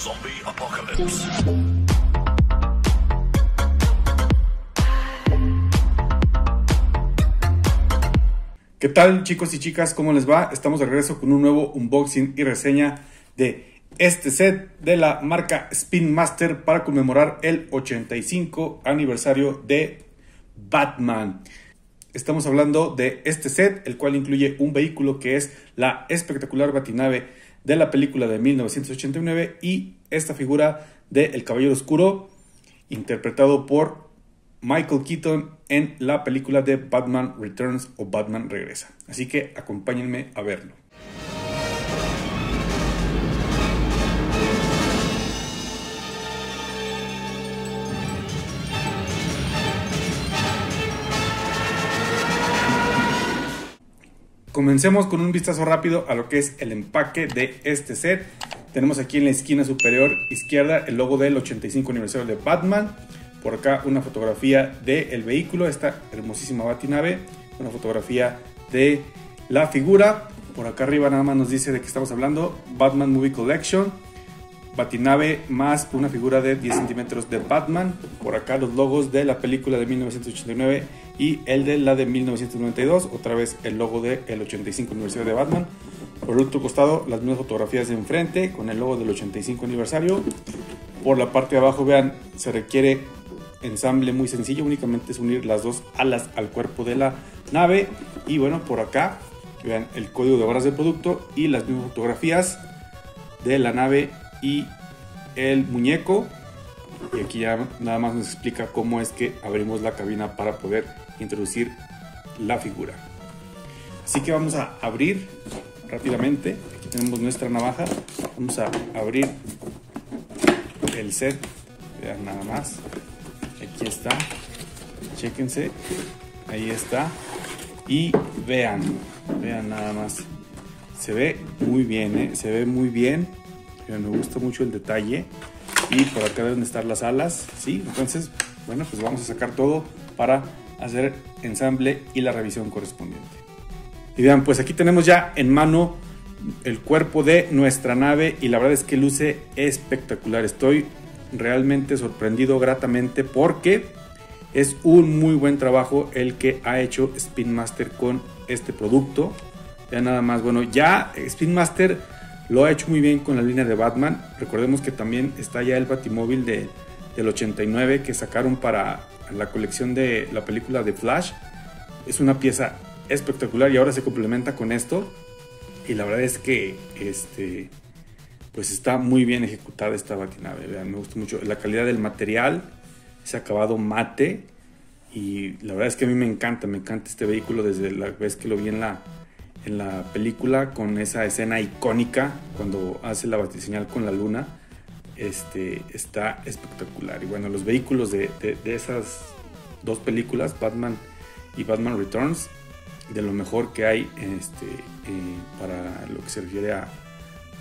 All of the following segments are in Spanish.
Zombie Apocalypse. ¿Qué tal chicos y chicas? ¿Cómo les va? Estamos de regreso con un nuevo unboxing y reseña de este set de la marca Spin Master para conmemorar el 85 aniversario de Batman. Estamos hablando de este set, el cual incluye un vehículo que es la espectacular batinave de la película de 1989 y esta figura de El Caballero Oscuro, interpretado por Michael Keaton en la película de Batman Returns o Batman Regresa. Así que acompáñenme a verlo. Comencemos con un vistazo rápido a lo que es el empaque de este set. Tenemos aquí en la esquina superior izquierda el logo del 85 aniversario de Batman. Por acá una fotografía del vehículo, esta hermosísima batinave. Una fotografía de la figura. Por acá arriba nada más nos dice de qué estamos hablando. Batman Movie Collection. Batinave más una figura de 10 centímetros de Batman. Por acá los logos de la película de 1989 y el de la de 1992. Otra vez el logo del el 85 aniversario de Batman. Por el otro costado las mismas fotografías de enfrente con el logo del 85 aniversario. Por la parte de abajo vean se requiere ensamble muy sencillo, únicamente es unir las dos alas al cuerpo de la nave y bueno, por acá vean el código de barras del producto y las mismas fotografías de la nave y el muñeco y aquí ya nada más nos explica cómo es que abrimos la cabina para poder introducir la figura. Así que vamos a abrir rápidamente. Aquí tenemos nuestra navaja. Vamos a abrir el set. Vean nada más. Aquí está. Chequense ahí está. Y vean. Vean nada más. Se ve muy bien ¿eh? se ve muy bien me gusta mucho el detalle y por acá deben estar las alas sí entonces bueno pues vamos a sacar todo para hacer ensamble y la revisión correspondiente. Y vean pues aquí tenemos ya en mano el cuerpo de nuestra nave y la verdad es que luce espectacular. Estoy realmente sorprendido gratamente porque es un muy buen trabajo el que ha hecho Spin Master con este producto. Ya nada más, bueno, ya Spin Master lo ha hecho muy bien con la línea de Batman. Recordemos que también está ya el Batimóvil de, del 89 que sacaron para la colección de la película de Flash. Es una pieza espectacular y ahora se complementa con esto. Y la verdad es que este, pues está muy bien ejecutada esta batinave. Me gusta mucho la calidad del material, ese acabado mate. Y la verdad es que a mí me encanta, me encanta este vehículo desde la vez que lo vi en la, en la película con esa escena icónica cuando hace la batiseñal con la luna. Este, está espectacular. Y bueno, los vehículos de, de, esas dos películas, Batman y Batman Returns, de lo mejor que hay este, eh, para lo que se refiere a,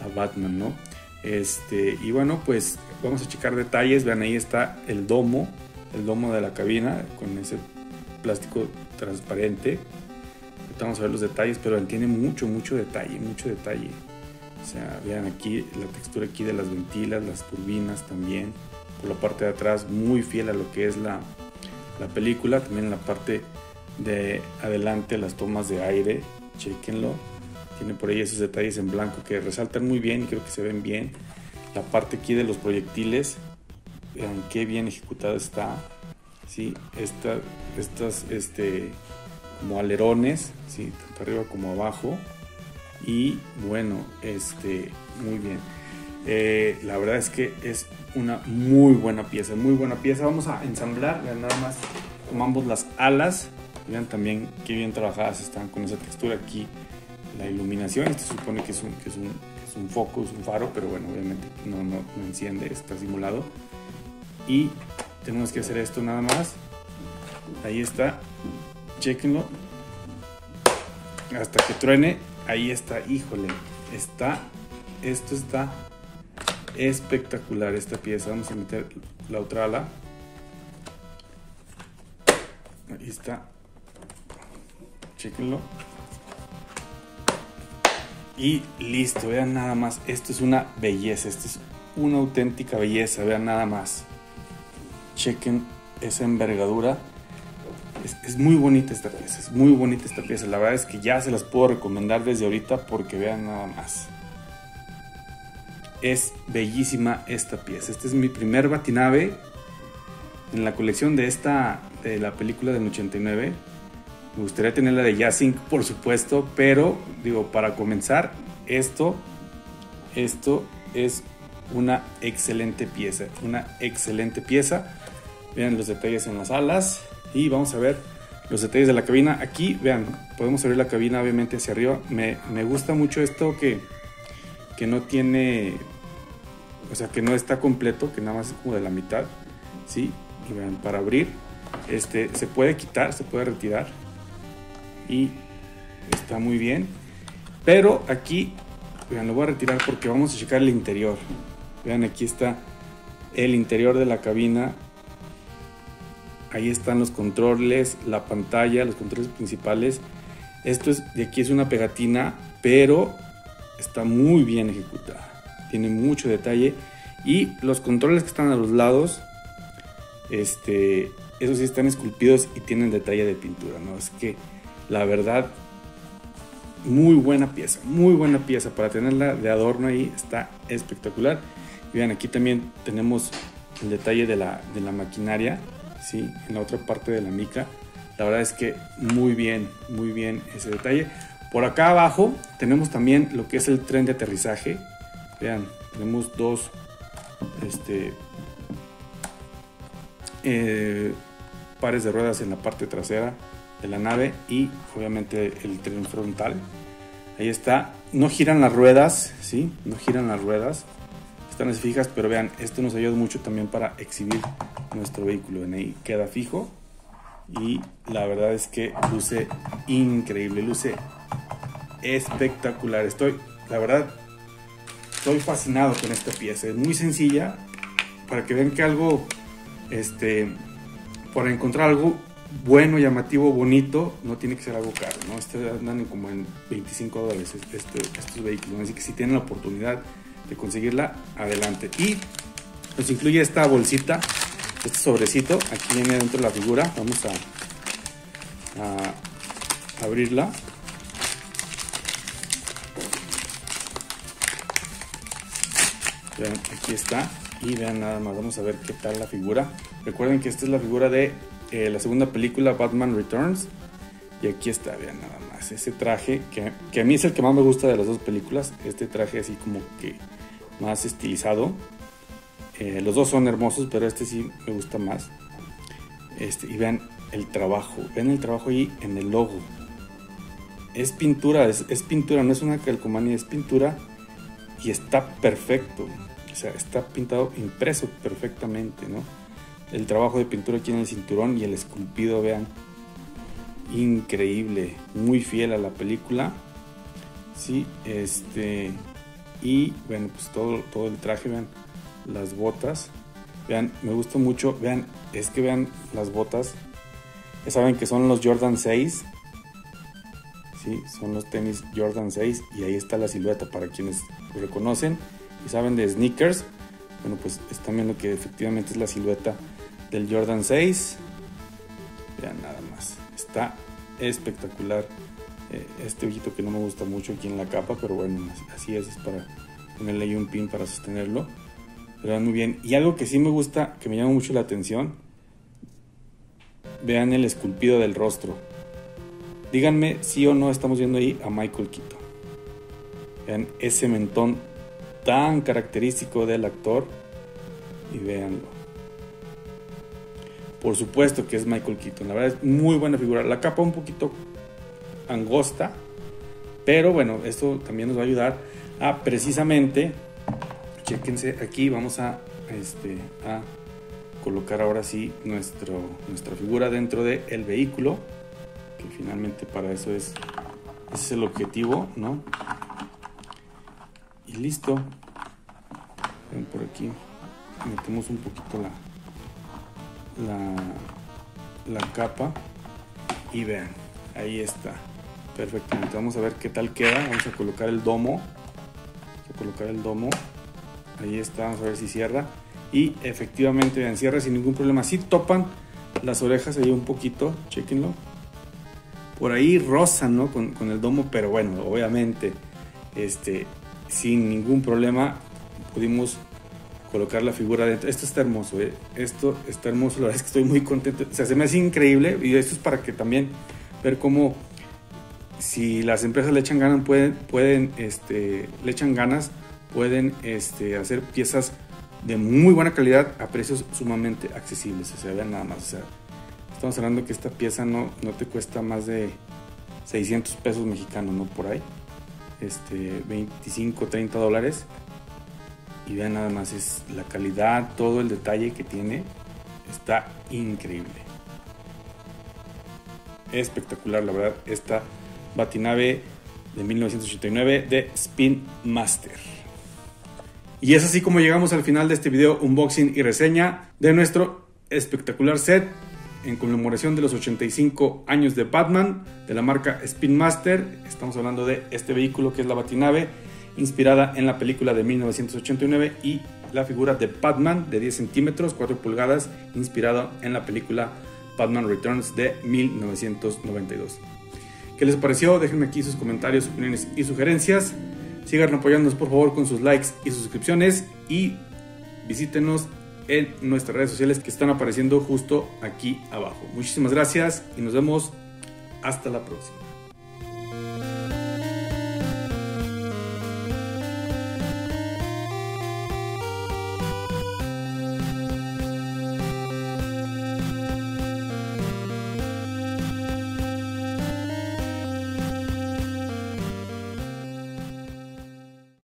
a Batman, ¿no? Este, y bueno, pues vamos a checar detalles. Vean, ahí está el domo, el domo de la cabina con ese plástico transparente. Vamos a ver los detalles, pero tiene mucho, mucho detalle, mucho detalle. O sea, vean aquí la textura aquí de las ventilas, las turbinas también. Por la parte de atrás, muy fiel a lo que es la, la película. También en la parte de adelante, las tomas de aire, chequenlo tiene por ahí esos detalles en blanco que resaltan muy bien y creo que se ven bien. La parte aquí de los proyectiles, vean qué bien ejecutada está. ¿sí? Esta, estas este, como alerones, ¿sí? tanto arriba como abajo. Y bueno, este, muy bien. Eh, la verdad es que es una muy buena pieza, muy buena pieza. Vamos a ensamblar, vean nada más, tomamos las alas. Vean también qué bien trabajadas están con esa textura aquí la iluminación. Esto supone que es un, que es un, es un foco, es un faro, pero bueno, obviamente no, no, no, enciende, está simulado. Y tenemos que hacer esto nada más. Ahí está, chequenlo. Hasta que truene, ahí está, híjole, está, esto está espectacular esta pieza. Vamos a meter la otra ala. Ahí está. Chequenlo Y listo, vean nada más. Esto es una belleza, esto es una auténtica belleza, vean nada más. Chequen esa envergadura. Es, muy bonita esta pieza, es muy bonita esta pieza. La verdad es que ya se las puedo recomendar desde ahorita porque vean nada más. Es bellísima esta pieza. Este es mi primer batinave en la colección de esta, de la película del 89. Me gustaría tener la de Yassink, por supuesto, pero digo, para comenzar, esto, esto es una excelente pieza, una excelente pieza. Vean los detalles en las alas y vamos a ver los detalles de la cabina. Aquí, vean, podemos abrir la cabina obviamente hacia arriba. Me, me gusta mucho esto que, que no tiene, o sea, que no está completo, que nada más es como de la mitad, ¿sí? Y vean, para abrir, este, se puede quitar, se puede retirar y está muy bien. Pero aquí, vean, lo voy a retirar porque vamos a checar el interior. Vean, aquí está el interior de la cabina. Ahí están los controles, la pantalla, los controles principales. Esto es, de aquí es una pegatina, pero está muy bien ejecutada. Tiene mucho detalle. Y los controles que están a los lados, este, esos sí están esculpidos y tienen detalle de pintura, ¿no? Es que la verdad, muy buena pieza, muy buena pieza para tenerla de adorno ahí, está espectacular. Vean, aquí también tenemos el detalle de la, de la maquinaria, En la otra parte de la mica. La verdad es que muy bien, muy bien ese detalle. Por acá abajo tenemos también lo que es el tren de aterrizaje. Vean, tenemos dos este, eh, pares de ruedas en la parte trasera de la nave y obviamente el tren frontal. Ahí está. No giran las ruedas, ¿sí? No giran las ruedas. Están fijas, pero vean, esto nos ayuda mucho también para exhibir nuestro vehículo. Ahí queda fijo y la verdad es que luce increíble, luce espectacular. Estoy, la verdad, estoy fascinado con esta pieza. Es muy sencilla para que vean que algo, este, para encontrar algo bueno, llamativo, bonito, no tiene que ser algo caro, ¿no? Este andan como en 25 dólares este, estos vehículos, así que si tienen la oportunidad de conseguirla, adelante. Y nos incluye esta bolsita, este sobrecito, aquí viene dentro de la figura, vamos a, a abrirla. Vean, aquí está. Y vean nada más, vamos a ver qué tal la figura. Recuerden que esta es la figura de eh, la segunda película, Batman Returns. Y aquí está, vean nada más. Ese traje, que, que, a mí es el que más me gusta de las dos películas. Este traje así como que más estilizado. Eh, los dos son hermosos, pero este sí me gusta más. Este, y vean el trabajo. Vean el trabajo ahí en el logo. Es pintura, es, es pintura, no es una calcomanía, es pintura. Y está perfecto. O sea, está pintado, impreso perfectamente, ¿no? El trabajo de pintura aquí en el cinturón y el esculpido, vean. Increíble, muy fiel a la película. Sí, este. Y bueno, pues todo, todo el traje, vean. Las botas. Vean, me gusta mucho. Vean, es que vean las botas. Ya saben que son los Jordan 6. Sí, son los tenis Jordan 6. Y ahí está la silueta para quienes lo reconocen y saben de sneakers. Bueno, pues están viendo que efectivamente es la silueta del Jordan 6. Vean nada más. Está espectacular. Eh, este ojito que no me gusta mucho aquí en la capa, pero bueno, así es, es para ponerle ahí un pin para sostenerlo. Muy bien. Y algo que sí me gusta, que me llama mucho la atención, vean el esculpido del rostro. Díganme si o no estamos viendo ahí a Michael Keaton. Vean ese mentón tan característico del actor y véanlo. Por supuesto que es Michael Keaton. La verdad es muy buena figura. La capa un poquito angosta. Pero bueno, esto también nos va a ayudar a precisamente, chequense aquí, vamos a, este, a colocar ahora sí nuestro, nuestra figura dentro del el vehículo. Que finalmente para eso es, es el objetivo, ¿no? Y listo. Ven por aquí. Metemos un poquito la, la, la capa y vean, ahí está, perfectamente. Vamos a ver qué tal queda. Vamos a colocar el domo. Vamos a colocar el domo. Ahí está, vamos a ver si cierra. Y efectivamente, vean, cierra sin ningún problema. Si topan las orejas ahí un poquito, chequenlo. Por ahí rozan, ¿no? Con, con, el domo, pero bueno, obviamente, este, sin ningún problema pudimos colocar la figura dentro. Esto está hermoso, ¿eh? Esto está hermoso, la verdad es que estoy muy contento. O sea, se me hace increíble y esto es para que también ver cómo si las empresas le echan ganas, pueden, pueden este, le echan ganas, pueden este, hacer piezas de muy buena calidad a precios sumamente accesibles. O sea, vean nada más. Estamos hablando que esta pieza no, no te cuesta más de 600 pesos mexicanos, ¿no? Por ahí. Este, 25, 30 dólares. Y vean nada más, es la calidad, todo el detalle que tiene. Está increíble. Espectacular, la verdad, esta batinave de 1989 de Spin Master. Y es así como llegamos al final de este video unboxing y reseña de nuestro espectacular set en conmemoración de los 85 años de Batman de la marca Spin Master. Estamos hablando de este vehículo que es la batinave inspirada en la película de 1989 y la figura de Batman de 10 centímetros, 4 pulgadas, inspirado en la película Batman Returns de 1992. ¿Qué les pareció? Déjenme aquí sus comentarios, opiniones y sugerencias. Sigan apoyándonos por favor con sus likes y suscripciones y visítenos en nuestras redes sociales que están apareciendo justo aquí abajo. Muchísimas gracias y nos vemos hasta la próxima.